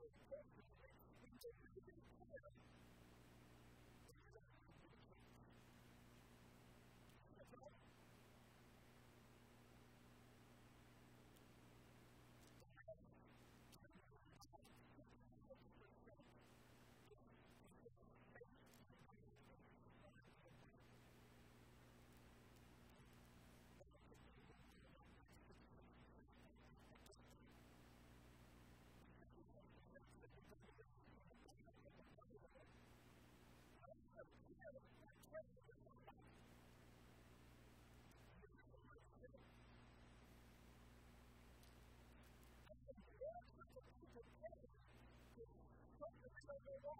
Thank you. like, oh,